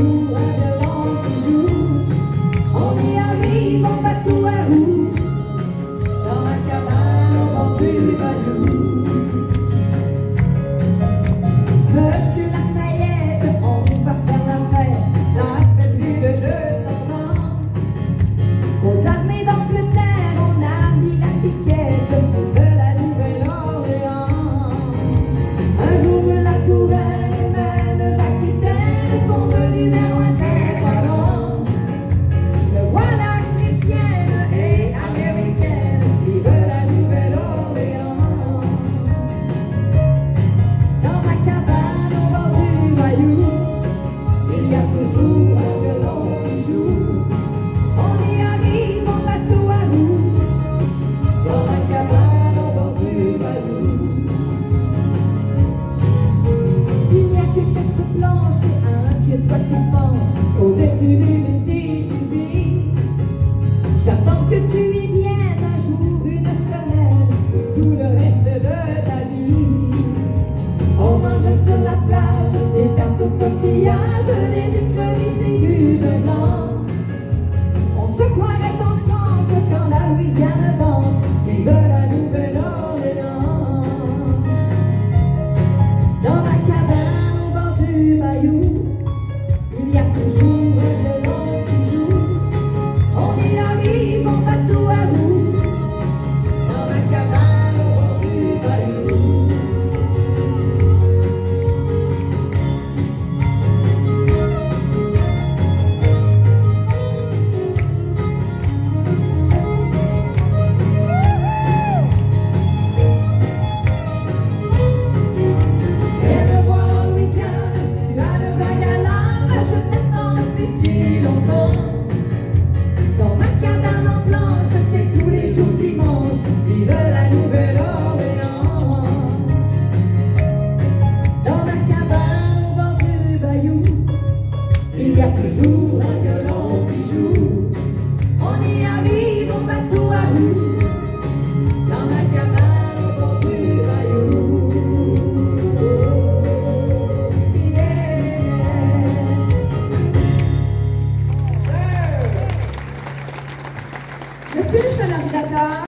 you c'est quatre un pied, toi qui penses au-dessus du Mississippi. J'attends que tu y viennes un jour, une semaine, tout le reste de ta vie. y a toujours un violon qui joue. On y arrive on va tout à rue.